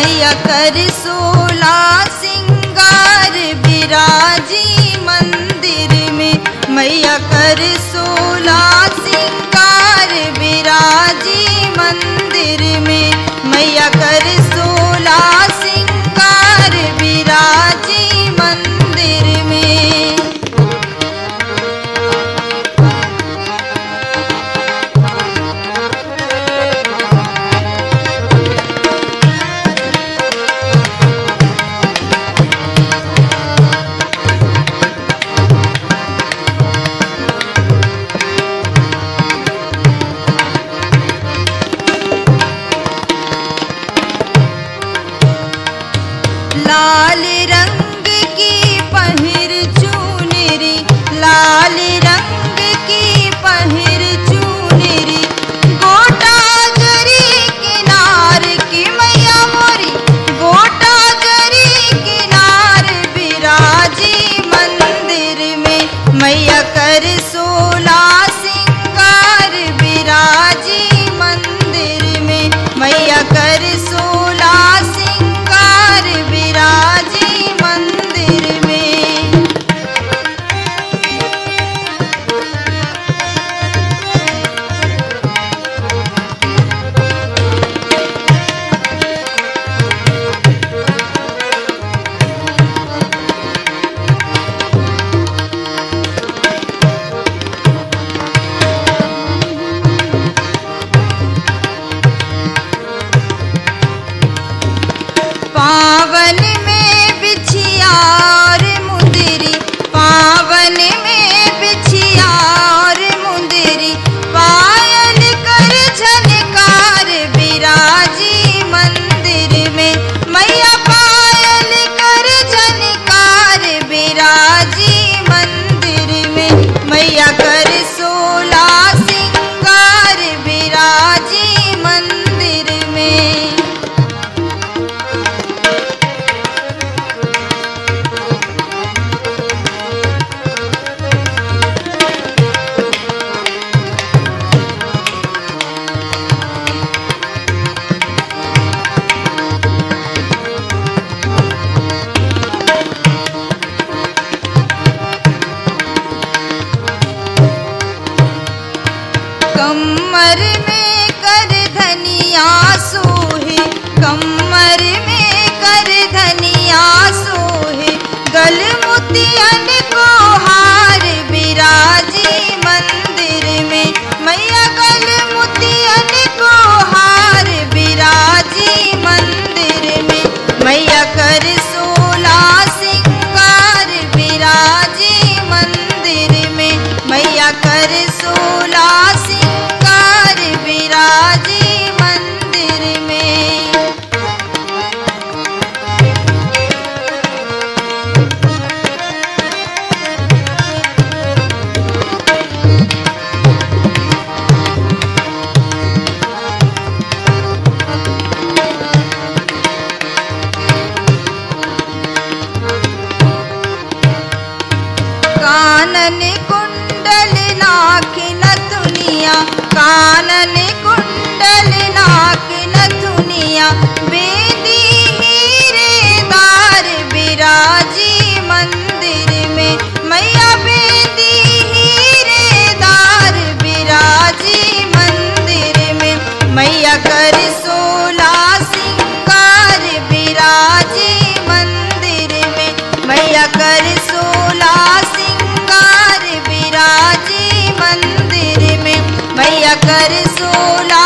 मैया कर सोला सिंगार विराजी मंदिर में। मैया कर सोला सिंगार विराजी मंदिर में। मैया कर लाल रंग की पहिर चुनरी लाल रंग की पहिर चुनरी गोटा जरी किनार की मैया मोरी गोटा जरी किनार विराजी मंदिर में। मैया कर सोला सिंगार विराजी मंदिर में। मैया कर सोला धनिया सोहे कमर में कर धनिया सोहे गल मोतियन को हार विराजी मंदिर में। मैया गल मोतियन को हार विराजी मंदिर में। मैया कर सोला सिंगार विराजी मंदिर में। मैया कर सोला सिंगार विराजी काननि कुण्डलिन दुनिया कान कुण्डल चकर सोला